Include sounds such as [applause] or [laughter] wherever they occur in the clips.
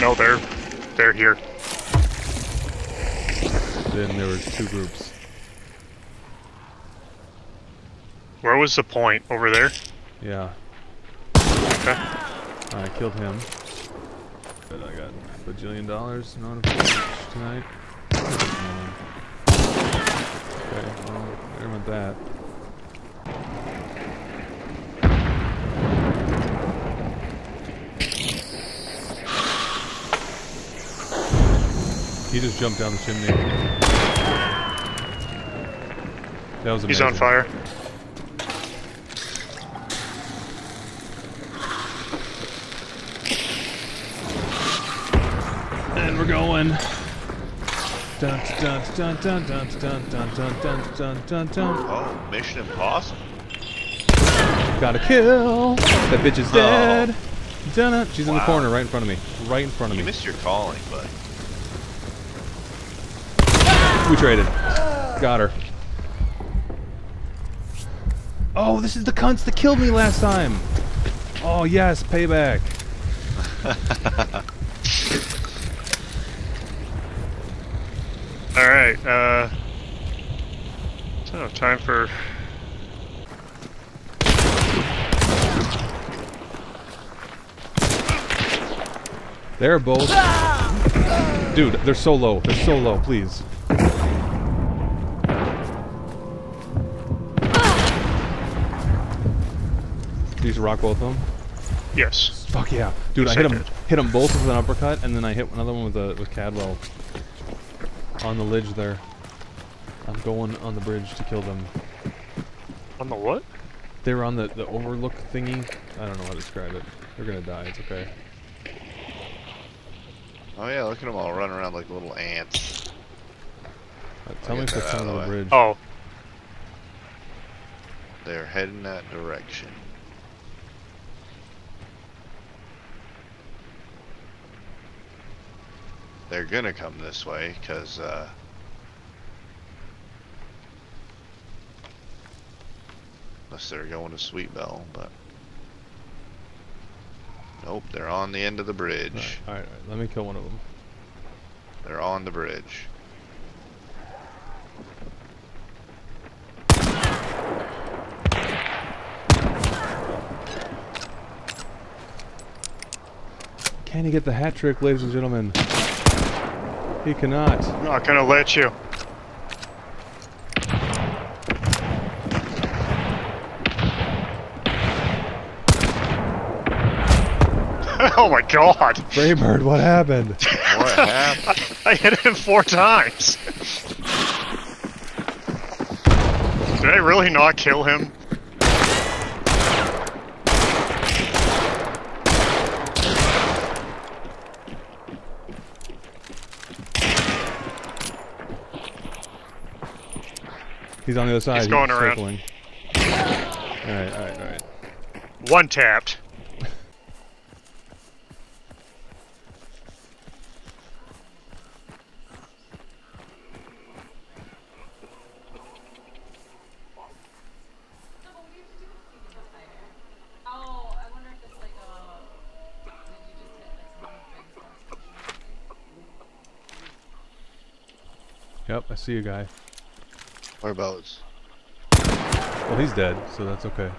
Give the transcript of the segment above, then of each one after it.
No, they're they're here. Then there was two groups. Where was the point? Over there? Yeah. Okay. I killed him. But I got a bajillion dollars known of tonight. Okay, well, there went that. He just jumped down the chimney. That was amazing. He's on fire. And we're going. Dun dun dun dun dun dun dun dun dun dun dun dun. Oh, Mission Impossible. Got a kill. That bitch is dead. Dun -dun. She's in the corner, right in front of me. Right in front of You me. You missed your calling, but We traded. Got her. Oh, this is the cunts that killed me last time. Oh yes, payback. [laughs] All right. Uh. So time for. They're both. Dude, they're so low. They're so low. Please. You just rock both of them? Yes. Fuck yeah, dude! Yes, I hit I them, hit them both with an uppercut, and then I hit another one with a with Caldwell on the ledge there. I'm going on the bridge to kill them. On the what? They were on the the overlook thingy. I don't know how to describe it. They're gonna die. It's okay. oh yeah, look at them all running around like little ants. Uh, tell me if that's that on the the bridge. Oh, They're heading that direction. They're gonna come this way, cause uh, unless they're going to Sweetbell, but nope, they're on the end of the bridge. All right, all right, all right. Let me kill one of them. They're on the bridge. Can you get the hat trick, ladies and gentlemen? He cannot. I'm not gonna let you. [laughs] oh my god! Freybird, what happened? [laughs] What happened? I hit him four times. Did I really not kill him? He's on the other side. He's going He's around. Circling. All right, all right, all right. One tapped. Yep, I see a guy. Whereabouts? Well, he's dead, so that's okay.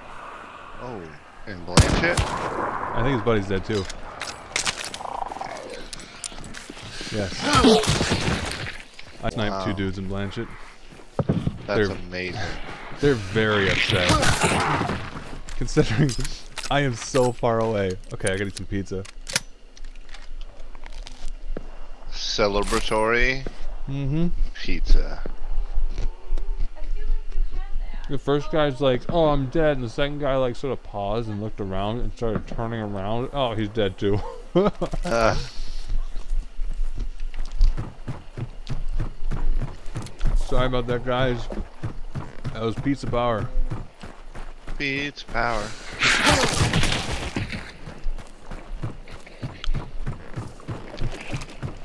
Oh, and Blanchett? I think his buddy's dead too. Yes. I sniped two dudes in Blanchett. That's They're- amazing. They're very upset. Considering [laughs] I am so far away. Okay, I gotta eat some pizza. Celebratory Mm-hmm. pizza. The first guy's like, oh, I'm dead. And the second guy, like, sort of paused and looked around and started turning around. Oh, he's dead too. [laughs] Uh, Sorry about that, guys. That was pizza power. pizza power.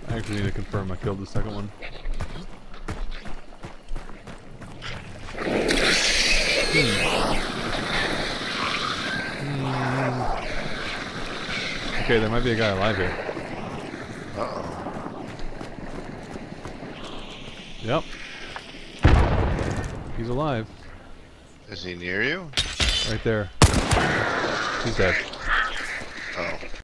I actually need to confirm I killed the second one. Hmm. Okay, there might be a guy alive here. Uh-oh. Yep. He's alive. Is he near you? Right there. He's dead.